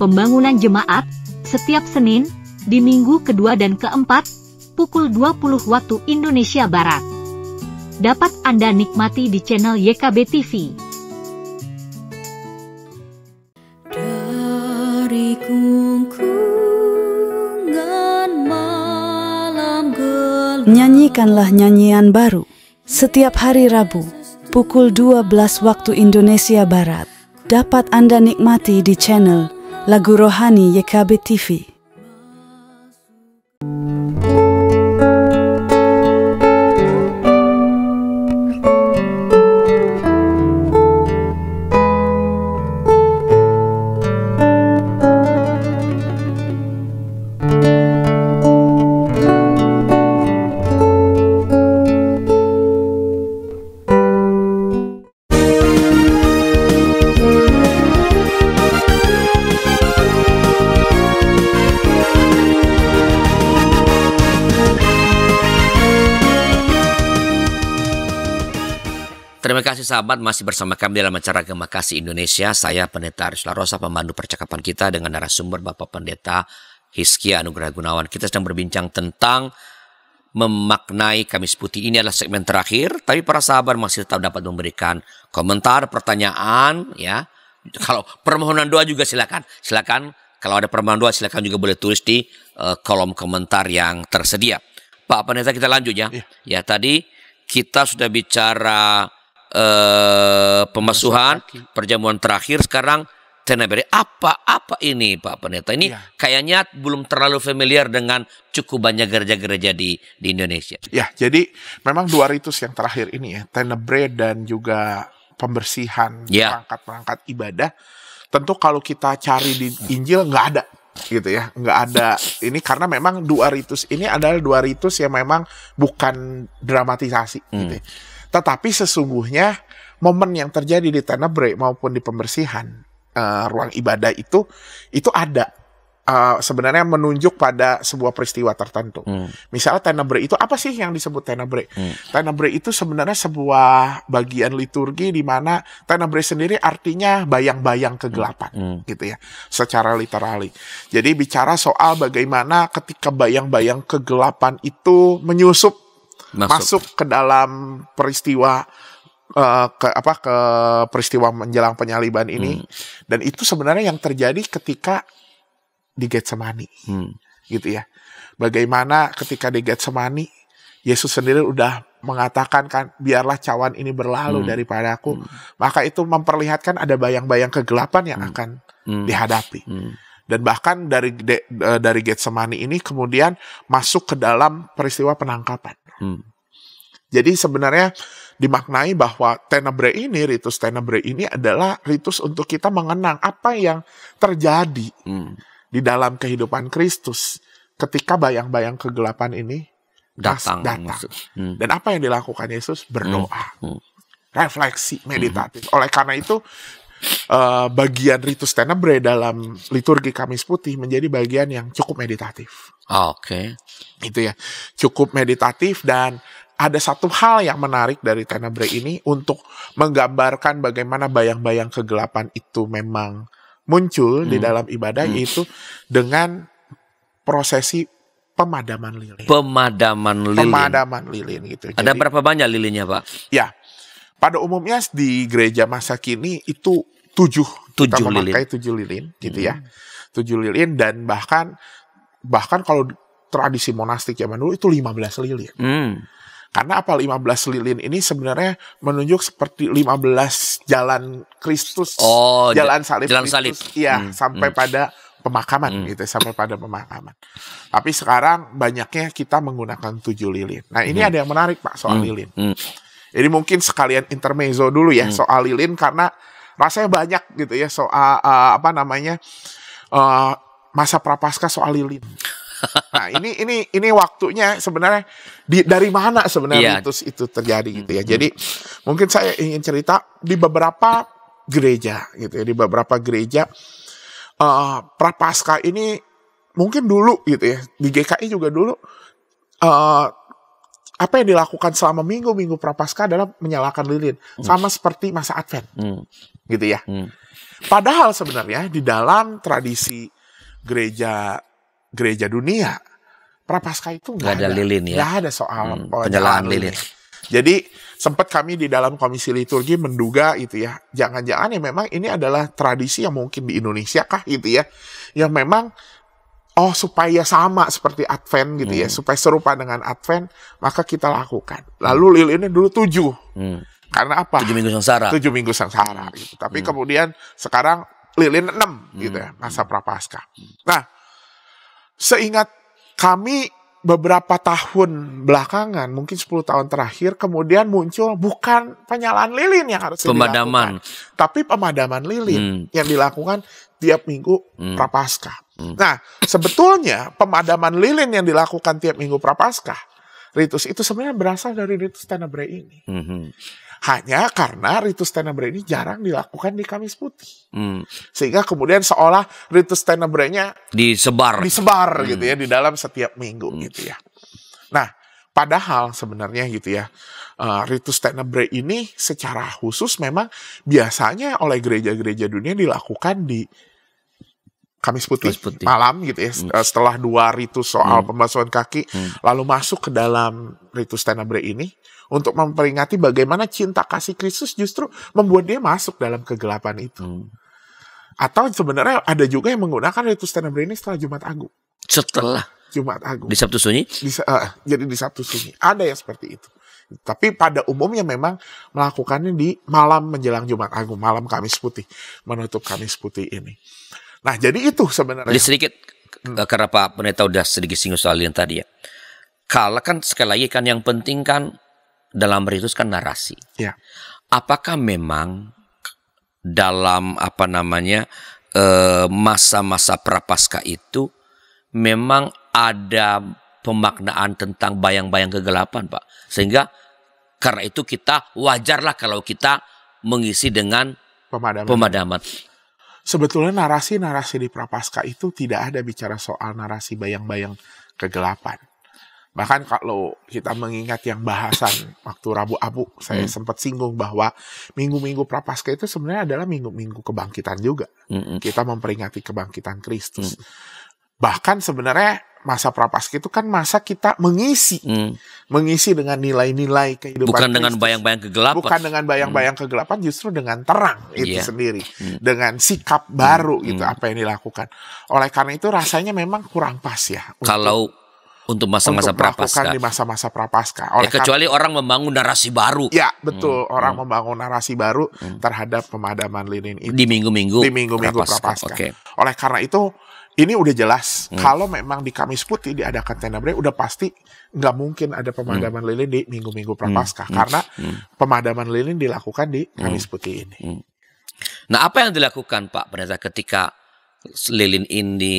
Pembangunan jemaat setiap Senin di minggu kedua dan keempat pukul 20 waktu Indonesia Barat. Dapat Anda nikmati di channel YKB TV. Dari malam gelap Nyanyikanlah nyanyian baru setiap hari Rabu pukul 12 waktu Indonesia Barat. Dapat Anda nikmati di channel Lagu Rohani YKB TV. Sahabat masih bersama kami dalam acara Gema Kasih Indonesia. Saya Pendeta Aris Larosa, pemandu percakapan kita dengan narasumber Bapak Pendeta Hiskia Anugerah Gunawan. Kita sedang berbincang tentang memaknai Kamis Putih. Ini adalah segmen terakhir, tapi para sahabat masih tetap dapat memberikan komentar, pertanyaan, ya. Kalau permohonan doa juga silakan. Silakan kalau ada permohonan doa silakan juga boleh tulis di eh, kolom komentar yang tersedia. Pak Pendeta kita lanjut ya. Iya. Ya tadi kita sudah bicara eh pemasuhan, perjamuan terakhir sekarang tenebre. Apa apa ini Pak Pendeta? Ini Iya. kayaknya belum terlalu familiar dengan cukup banyak gereja-gereja di di Indonesia. Ya, jadi memang dua ritus yang terakhir ini ya, tenebre dan juga pembersihan Ya. perangkat-perangkat ibadah. Tentu kalau kita cari di Injil nggak ada gitu ya, nggak ada ini karena memang dua ritus ini adalah dua ritus yang memang bukan dramatisasi gitu. ya. Tetapi sesungguhnya momen yang terjadi di tenebre maupun di pembersihan eh, ruang ibadah itu itu ada Eh, sebenarnya menunjuk pada sebuah peristiwa tertentu. Hmm. Misalnya tenebre itu apa sih yang disebut tenebre? Hmm. Tenebre itu sebenarnya sebuah bagian liturgi di mana tenebre sendiri artinya bayang-bayang kegelapan Hmm. gitu ya, secara literally. Jadi bicara soal bagaimana ketika bayang-bayang kegelapan itu menyusup Masuk. masuk ke dalam peristiwa eh, ke apa ke peristiwa menjelang penyaliban ini Hmm. dan itu sebenarnya yang terjadi ketika di Getsemani Hmm. gitu ya. Bagaimana ketika di Getsemani Yesus sendiri udah mengatakan kan biarlah cawan ini berlalu Hmm. daripada aku. Maka itu memperlihatkan ada bayang-bayang kegelapan yang akan Hmm. dihadapi. Hmm. Dan bahkan dari de- eh, dari Getsemani ini kemudian masuk ke dalam peristiwa penangkapan. Hmm. Jadi sebenarnya dimaknai bahwa tenebre ini, ritus tenebre ini adalah ritus untuk kita mengenang apa yang terjadi Hmm. di dalam kehidupan Kristus ketika bayang-bayang kegelapan ini Datang. datang. Hmm. Dan apa yang dilakukan Yesus? Berdoa. Hmm. Refleksi, meditatif. Oleh karena itu eh, bagian ritus tenebre dalam liturgi Kamis Putih menjadi bagian yang cukup meditatif. Ah, Oke. Itu ya. Cukup meditatif dan ada satu hal yang menarik dari Tenebre ini untuk menggambarkan bagaimana bayang-bayang kegelapan itu memang muncul di Hmm. dalam ibadah Hmm. yaitu dengan prosesi pemadaman lilin. Pemadaman lilin. Pemadaman lilin gitu. Ada Jadi- berapa banyak lilinnya, Pak? Ya, pada umumnya di gereja masa kini itu tujuh, kita Tujuh memakai lilin. tujuh lilin, gitu ya, tujuh lilin dan bahkan bahkan kalau tradisi monastik zaman dulu itu 15 lilin. Hmm. Karena apa 15 lilin ini sebenarnya menunjuk seperti 15 jalan Kristus, Oh, jalan salib jalan Kristus, salib. iya Hmm, sampai hmm. pada pemakaman Hmm. gitu, sampai pada pemakaman. Tapi sekarang banyaknya kita menggunakan tujuh lilin. Nah ini Hmm. ada yang menarik pak soal Hmm, lilin. hmm. Jadi mungkin sekalian intermezzo dulu ya Hmm. soal lilin karena rasanya banyak gitu ya soal uh, apa namanya uh, masa prapaskah soal lilin. Nah ini ini ini waktunya sebenarnya di dari mana sebenarnya Iya. ritus itu terjadi gitu ya. Jadi mungkin saya ingin cerita di beberapa gereja gitu ya di beberapa gereja uh, prapaskah ini mungkin dulu gitu ya di GKI juga dulu uh, apa yang dilakukan selama minggu-minggu prapaskah adalah menyalakan lilin sama seperti masa Advent Hmm. gitu ya. Hmm. Padahal sebenarnya di dalam tradisi gereja gereja dunia prapaskah itu Nggak ada lilin ya? nggak ada soal Hmm, penyalaan penyalaan lilin. Jadi sempat kami di dalam komisi liturgi menduga itu ya, jangan-jangan ya memang ini adalah tradisi yang mungkin di Indonesia kah gitu ya, yang memang oh supaya sama seperti Advent gitu ya, Hmm. supaya serupa dengan Advent, maka kita lakukan. Lalu lilinnya dulu tujuh, Hmm. karena apa? Tujuh minggu sengsara. tujuh minggu sengsara gitu. Tapi Hmm. kemudian sekarang lilin enam gitu ya masa prapaskah. Nah, seingat kami beberapa tahun belakangan, mungkin 10 tahun terakhir, kemudian muncul bukan penyalaan lilin yang harus Pemadaman. dilakukan, tapi pemadaman lilin Hmm. yang dilakukan tiap minggu Hmm. prapaskah. Hmm. Nah, sebetulnya pemadaman lilin yang dilakukan tiap minggu prapaskah, ritus itu sebenarnya berasal dari ritus tenebre ini. Hmm. Hanya karena ritus tenebre ini jarang dilakukan di Kamis Putih. Hmm. Sehingga kemudian seolah ritus tenebrenya Disebar. disebar Hmm. gitu ya di dalam setiap minggu gitu ya. Nah, padahal sebenarnya gitu ya, eh, ritus tenebre ini secara khusus memang biasanya oleh gereja-gereja dunia dilakukan di Kamis Putih, Kamis Putih. malam gitu ya, Hmm. eh, setelah dua ritus soal Hmm. pembasuhan kaki, Hmm. lalu masuk ke dalam ritus tenebre ini untuk memperingati bagaimana cinta kasih Kristus justru membuat dia masuk dalam kegelapan itu. Hmm. Atau sebenarnya ada juga yang menggunakan ritus tenebre ini setelah Jumat Agung. Setelah Jumat Agung. di Sabtu Sunyi. Di, eh, jadi di Sabtu Sunyi. Ada yang seperti itu. Tapi pada umumnya memang melakukannya di malam menjelang Jumat Agung, malam Kamis Putih, menutup Kamis Putih ini. Nah, jadi itu sebenarnya. Jadi sedikit Hmm. eh, karena Pak Pendeta udah sedikit singgung soal yang tadi ya. Kalau kan sekali lagi kan yang penting kan dalam ritus kan narasi. Ya. Apakah memang dalam apa namanya eh, masa-masa prapaskah itu memang ada pemaknaan tentang bayang-bayang kegelapan, Pak. Sehingga karena itu kita wajarlah kalau kita mengisi dengan pemadaman. pemadaman. Sebetulnya narasi-narasi di Prapaskah itu tidak ada bicara soal narasi bayang-bayang kegelapan. Bahkan kalau kita mengingat yang bahasan waktu Rabu Abu, saya Hmm. sempat singgung bahwa minggu-minggu Prapaskah itu sebenarnya adalah minggu-minggu kebangkitan juga. Mm-mm. Kita memperingati kebangkitan Kristus. Hmm. Bahkan sebenarnya masa Prapaskah itu kan masa kita mengisi, Mm. mengisi dengan nilai-nilai kehidupan Bukan dengan bayang-bayang kegelapan. Bukan dengan bayang-bayang kegelapan, justru dengan terang itu Iya. sendiri, Hmm. dengan sikap baru Hmm. gitu Hmm. apa yang dilakukan. Oleh karena itu rasanya memang kurang pas ya. Kalau untuk masa-masa prapaskah. di masa-masa prapaskah. Ya, karena- kecuali orang membangun narasi baru ya betul Hmm. orang Hmm. membangun narasi baru Hmm. terhadap pemadaman lilin itu di minggu-minggu di minggu-minggu prapaskah. Oke. Oleh karena itu ini udah jelas Hmm. kalau memang di Kamis Putih diadakan tenebre udah pasti nggak mungkin ada pemadaman lilin di minggu-minggu prapaskah Hmm. karena Hmm. pemadaman lilin dilakukan di Kamis Putih ini. Nah, apa yang dilakukan Pak Pendeta ketika lilin ini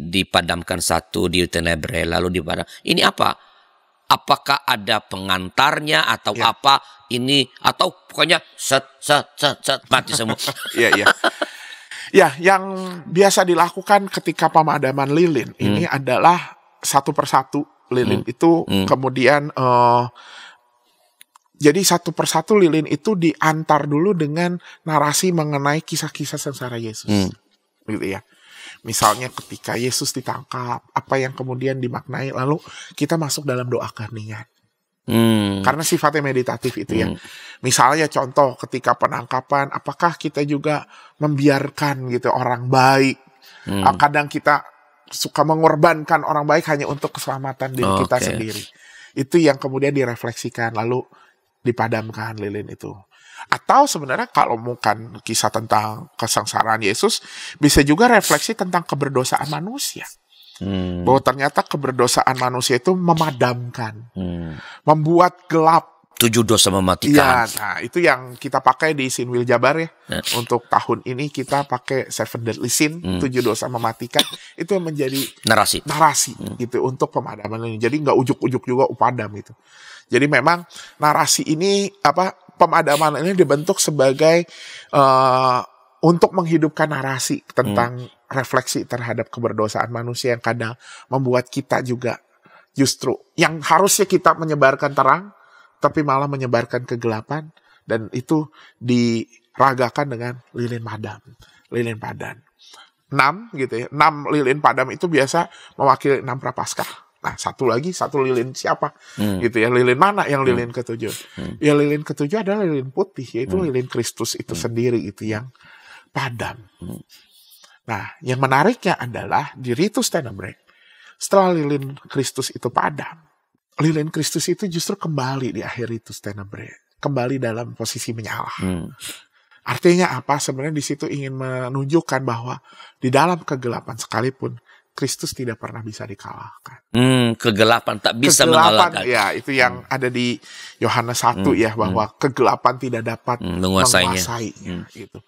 dipadamkan satu di Tenebre lalu dipadam? Ini apa? Apakah ada pengantarnya atau Ya. apa ini atau pokoknya set set set set mati semua. Iya, iya. Ya, yang biasa dilakukan ketika pemadaman lilin ini adalah satu persatu lilin itu Hmm. kemudian eh, Jadi satu persatu lilin itu diantar dulu dengan narasi mengenai kisah-kisah sengsara Yesus. Hmm. Gitu ya. Misalnya ketika Yesus ditangkap, apa yang kemudian dimaknai, lalu kita masuk dalam doa keheningan. Hmm. Karena sifatnya meditatif itu ya. Hmm. Misalnya contoh ketika penangkapan, apakah kita juga membiarkan gitu orang baik? Hmm. Ah, Kadang kita suka mengorbankan orang baik hanya untuk keselamatan diri kita Oke. sendiri. Itu yang kemudian direfleksikan lalu dipadamkan lilin itu. Atau sebenarnya kalau bukan kisah tentang kesengsaraan Yesus, bisa juga refleksi tentang keberdosaan manusia. Hmm. Bahwa ternyata keberdosaan manusia itu memadamkan, Hmm. membuat gelap Tujuh dosa Iya, mematikan. nah itu yang kita pakai di Sinwil Jabar ya. Ya. Untuk tahun ini kita pakai Seven Deadly Sin, Hmm. tujuh dosa mematikan. Itu yang menjadi Narasi. narasi gitu untuk pemadaman ini. Jadi nggak ujuk-ujuk juga upadam itu. Jadi memang narasi ini apa pemadaman ini dibentuk sebagai eh, untuk menghidupkan narasi tentang refleksi terhadap keberdosaan manusia yang kadang membuat kita juga justru yang harusnya kita menyebarkan terang tapi malah menyebarkan kegelapan dan itu diragakan dengan lilin padam, lilin padam. Enam gitu ya, enam lilin padam itu biasa mewakili enam prapaskah. Nah satu lagi satu lilin siapa Hmm. gitu ya lilin mana yang lilin ketujuh? Hmm. Ya lilin ketujuh adalah lilin putih yaitu lilin Kristus itu sendiri itu yang padam. Hmm. Nah yang menariknya adalah di ritus tenebre setelah lilin Kristus itu padam, lilin Kristus itu justru kembali di akhir ritus tenebre, kembali dalam posisi menyala. Hmm. Artinya apa? Sebenarnya di situ ingin menunjukkan bahwa di dalam kegelapan sekalipun Kristus tidak pernah bisa dikalahkan. Hmm, kegelapan tak bisa kegelapan, mengalahkan. ya itu yang ada di Yohanes 1 Hmm, ya bahwa kegelapan tidak dapat Hmm, menguasainya. menguasainya, Hmm. gitu.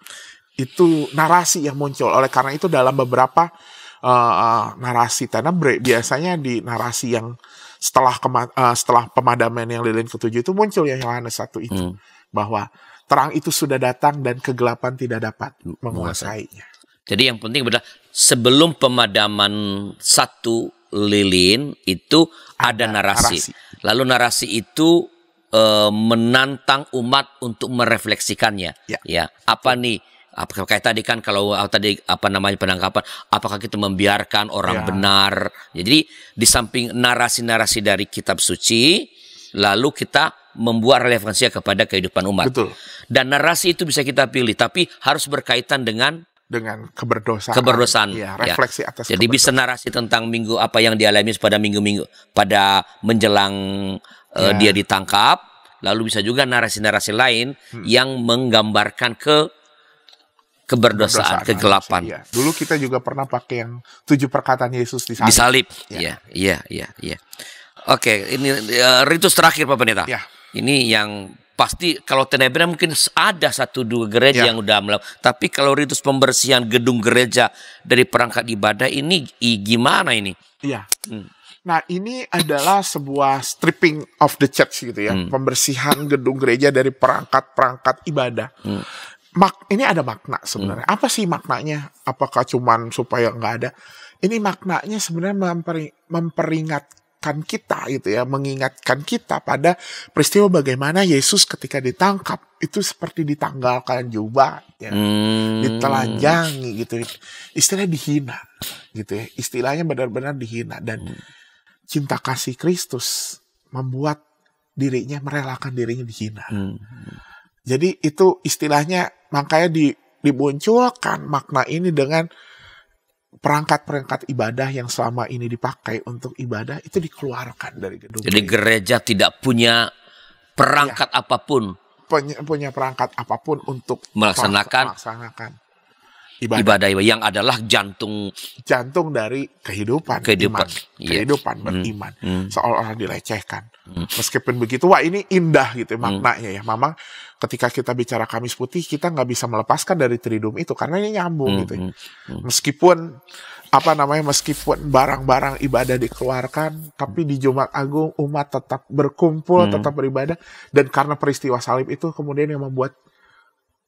Itu narasi yang muncul. Oleh karena itu dalam beberapa uh, narasi tenebre biasanya di narasi yang setelah kema- uh, setelah pemadaman yang lilin ketujuh itu muncul ya Yohanes 1 itu Hmm. bahwa terang itu sudah datang dan kegelapan tidak dapat menguasainya. Jadi yang penting adalah sebelum pemadaman satu lilin itu ada, Ada narasi. narasi. Lalu narasi itu menantang umat untuk merefleksikannya. Ya. apa nih? Apa kayak tadi kan kalau ah, tadi apa namanya penangkapan, apakah kita membiarkan orang Ya. benar? Jadi di samping narasi-narasi dari kitab suci, lalu kita membuat relevansinya kepada kehidupan umat. Betul. Dan narasi itu bisa kita pilih, tapi harus berkaitan dengan Dengan keberdosaan. keberdosaan. Ya, Ya. refleksi atas Jadi bisa narasi tentang minggu apa yang dialami pada minggu-minggu pada menjelang eh, Ya. dia ditangkap, lalu bisa juga narasi-narasi lain Hmm. yang menggambarkan ke keberdosaan, keberdosaan kegelapan, manusia. Dulu kita juga pernah pakai yang tujuh perkataan Yesus di salib. disalib. Ya. Iya, iya, iya, iya. Oke, ini eh, ritus terakhir Pak Pendeta. Ya. Ini yang pasti kalau Tenebra mungkin ada satu dua gereja Ya. yang udah melakukan. Tapi kalau ritus pembersihan gedung gereja dari perangkat ibadah ini i- gimana ini? Iya. Hmm. Nah, ini adalah sebuah stripping of the church gitu ya, Hmm. pembersihan gedung gereja dari perangkat-perangkat ibadah. Hmm. Mak, ini ada makna sebenarnya. Apa sih maknanya? Apakah cuman supaya nggak ada? Ini maknanya sebenarnya memperi- memperingatkan kita gitu ya, mengingatkan kita pada peristiwa bagaimana Yesus ketika ditangkap itu seperti ditanggalkan jubah, ya Hmm. ditelanjangi gitu istilah dihina gitu ya istilahnya benar-benar dihina dan cinta kasih Kristus membuat dirinya merelakan dirinya dihina Hmm. jadi itu istilahnya makanya di, dimunculkan makna ini dengan perangkat-perangkat ibadah yang selama ini dipakai untuk ibadah itu dikeluarkan dari gedung Jadi gereja. gereja tidak punya perangkat Iya. apa pun punya, punya perangkat apa pun untuk Melaksanakan melaksanakan ibadah ibadah yang adalah jantung jantung dari kehidupan, Kehidupan, iman, iya. kehidupan Hmm, beriman, hmm. seolah-olah dilecehkan. Hmm. Meskipun begitu, wah ini indah gitu maknanya ya. Memang ketika kita bicara Kamis Putih, kita nggak bisa melepaskan dari Triduum itu karena ini nyambung Hmm, gitu. ya. hmm, hmm. Meskipun apa namanya, meskipun barang-barang ibadah dikeluarkan, tapi di Jumat Agung umat tetap berkumpul, Hmm. tetap beribadah, dan karena peristiwa salib itu kemudian yang membuat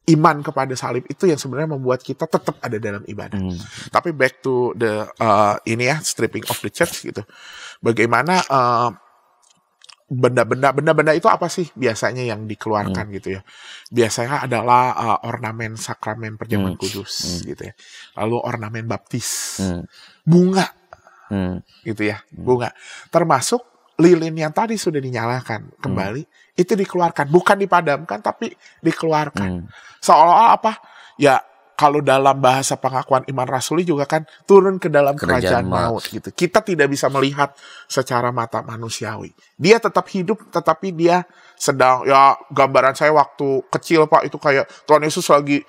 iman kepada salib itu yang sebenarnya membuat kita tetap ada dalam ibadah. Hmm. Tapi back to the uh, ini ya stripping of the church gitu. Bagaimana uh, benda-benda benda-benda itu apa sih biasanya yang dikeluarkan gitu ya biasanya adalah uh, ornamen sakramen perjamuan Hmm. kudus gitu ya lalu ornamen baptis Hmm. bunga Hmm. gitu ya bunga termasuk lilin yang tadi sudah dinyalakan kembali itu dikeluarkan. Bukan dipadamkan tapi dikeluarkan. Hmm. seolah-olah apa? Ya kalau dalam bahasa pengakuan iman rasuli juga kan turun ke dalam kerajaan, Kerajaan maut gitu. Kita tidak bisa melihat secara mata manusiawi. Dia tetap hidup tetapi dia sedang ya gambaran saya waktu kecil pak itu kayak Tuhan Yesus lagi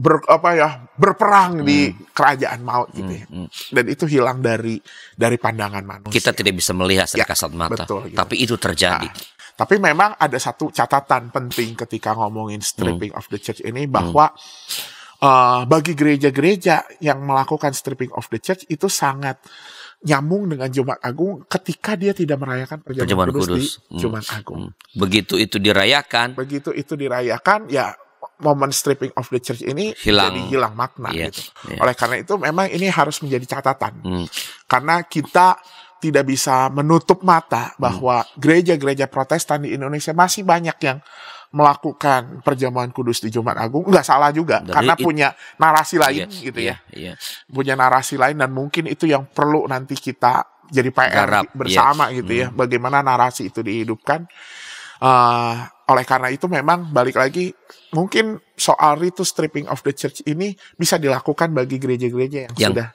ber apa ya berperang di kerajaan maut gitu ya. Hmm. dan itu hilang dari dari pandangan manusia Kita tidak bisa melihat secara Ya, kasat mata, betul, gitu. tapi itu terjadi. Nah, tapi memang ada satu catatan penting ketika ngomongin stripping of the church ini bahwa eh, bagi gereja-gereja yang melakukan stripping of the church itu sangat nyambung dengan Jumat Agung ketika dia tidak merayakan perjamuan Perjamuan kudus, di kudus. Hmm. Jumat Agung. Hmm. Begitu itu dirayakan, Begitu itu dirayakan ya momen stripping of the church ini Hilang. jadi hilang makna Iya, gitu. iya. Oleh karena itu memang ini harus menjadi catatan. Hmm. Karena kita tidak bisa menutup mata Hmm. bahwa gereja-gereja Protestan di Indonesia masih banyak yang melakukan perjamuan kudus di Jumat Agung. Nggak salah juga, Dari karena it- punya narasi lain Iya, gitu ya. iya. Punya narasi lain dan mungkin itu yang perlu nanti kita jadi PR Garap, bersama gitu ya. Bagaimana narasi itu dihidupkan. Eh, oleh karena itu memang balik lagi mungkin soal ritus stripping of the church ini bisa dilakukan bagi gereja-gereja yang, Yang sudah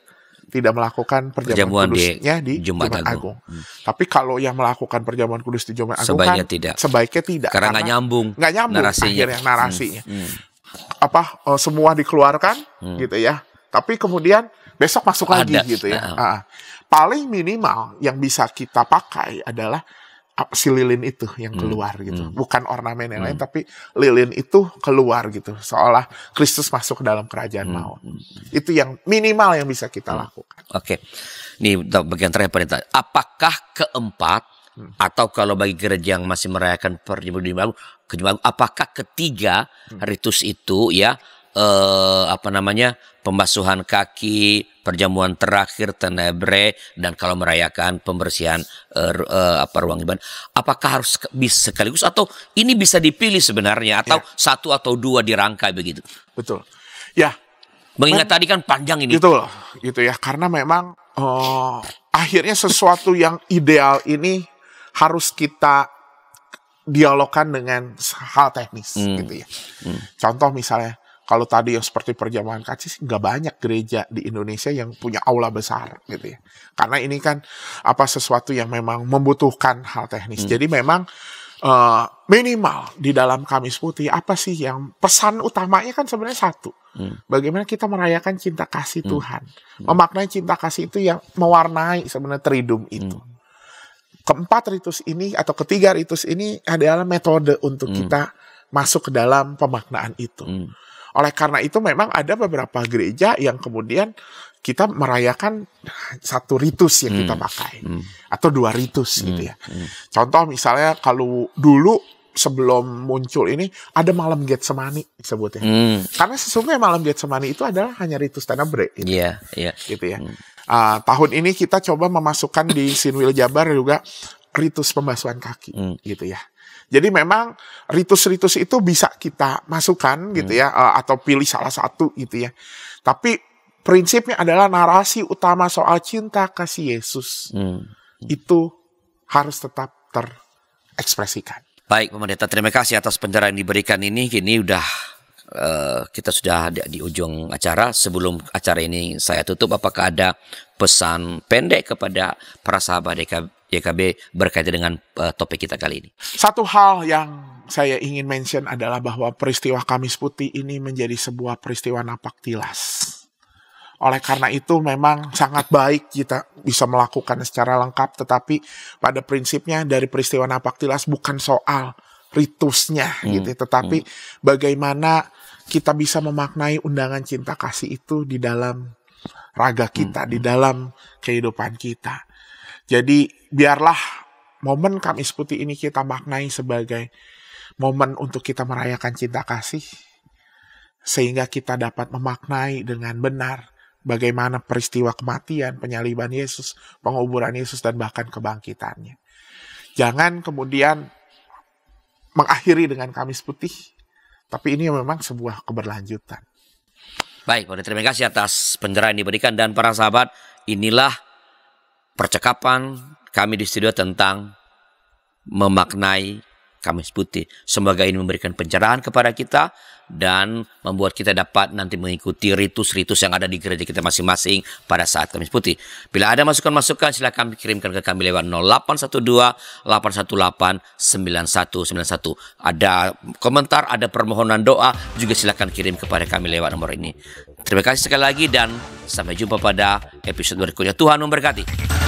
tidak melakukan perjamuan Perjamuan di kudusnya di, Jumat Jumat, Agung. Agung. Tapi kalau yang melakukan perjamuan kudus di Jumat Agung Sebaiknya kan tidak. sebaiknya tidak Karena nggak nyambung nggak nyambung narasinya. akhirnya narasinya. Hmm. Apa eh, semua dikeluarkan gitu ya. Tapi kemudian besok masuk lagi Ada. gitu ya. Nah. Ah. paling minimal yang bisa kita pakai adalah ah, si lilin itu yang keluar gitu. Bukan ornamen yang lain tapi lilin itu keluar gitu. Seolah Kristus masuk ke dalam kerajaan maut. Itu yang minimal yang bisa kita lakukan. Oke, ini untuk bagian terakhir pendeta. Apakah keempat Hmm. atau kalau bagi gereja yang masih merayakan perjamuan kejumaan- apakah ketiga Hmm. ritus itu ya eh, apa namanya pembasuhan kaki, perjamuan terakhir, tenebre dan kalau merayakan pembersihan eh, eh, apa ruang ibadah, apakah harus bisa sekaligus atau ini bisa dipilih sebenarnya atau Ya. satu atau dua dirangkai begitu? Betul. Ya, Mengingat tadi kan panjang ini. gitu loh gitu ya karena memang eh, akhirnya sesuatu yang ideal ini harus kita dialogkan dengan hal teknis Hmm. gitu ya contoh misalnya kalau tadi yang seperti perjamuan kaci sih nggak banyak gereja di Indonesia yang punya aula besar gitu ya. Karena ini kan apa sesuatu yang memang membutuhkan hal teknis. Jadi memang eh, minimal di dalam Kamis Putih apa sih yang pesan utamanya kan sebenarnya satu. Bagaimana kita merayakan cinta kasih Tuhan. Memaknai cinta kasih itu yang mewarnai sebenarnya tridum itu. Keempat ritus ini atau ketiga ritus ini adalah metode untuk kita masuk ke dalam pemaknaan itu. Hmm. Oleh karena itu memang ada beberapa gereja yang kemudian kita merayakan satu ritus yang kita pakai atau dua ritus gitu ya. Contoh misalnya kalau dulu sebelum muncul ini ada malam Getsemani disebutnya. Hmm, Karena sesungguhnya malam Getsemani itu adalah hanya ritus tenebre gitu Iya, iya. gitu ya. Ah, tahun ini kita coba memasukkan di Sinwil Jabar juga ritus pembasuhan kaki Hmm. gitu ya. Jadi memang ritus-ritus itu bisa kita masukkan gitu ya ah, atau pilih salah satu gitu ya. Tapi prinsipnya adalah narasi utama soal cinta kasih Yesus Hmm. itu harus tetap terekspresikan. Baik, Pendeta, terima kasih atas pencerahan yang diberikan ini. Kini udah eh, kita sudah di, di ujung acara. Sebelum acara ini saya tutup, apakah ada pesan pendek kepada para sahabat YK YKB berkaitan dengan eh, topik kita kali ini? Satu hal yang saya ingin mention adalah bahwa peristiwa Kamis Putih ini menjadi sebuah peristiwa napak tilas. Oleh karena itu memang sangat baik kita bisa melakukan secara lengkap, tetapi pada prinsipnya dari peristiwa napak tilas bukan soal ritusnya gitu, ya, tetapi bagaimana kita bisa memaknai undangan cinta kasih itu di dalam raga kita, di dalam kehidupan kita. Jadi biarlah momen Kamis Putih ini kita maknai sebagai momen untuk kita merayakan cinta kasih sehingga kita dapat memaknai dengan benar bagaimana peristiwa kematian, penyaliban Yesus, penguburan Yesus dan bahkan kebangkitannya. Jangan kemudian mengakhiri dengan Kamis Putih, tapi ini memang sebuah keberlanjutan. Baik, Pak terima kasih atas pencerahan yang diberikan dan para sahabat, inilah percakapan kami di studio tentang memaknai Kamis Putih. Semoga ini memberikan pencerahan kepada kita dan membuat kita dapat nanti mengikuti ritus-ritus yang ada di gereja kita masing-masing pada saat Kamis Putih. Bila ada masukan-masukan silakan kirimkan ke kami lewat 0812 818 9191. Ada komentar, ada permohonan doa juga silakan kirim kepada kami lewat nomor ini. Terima kasih sekali lagi dan sampai jumpa pada episode berikutnya. Tuhan memberkati.